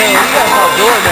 Quem é Salvador, né?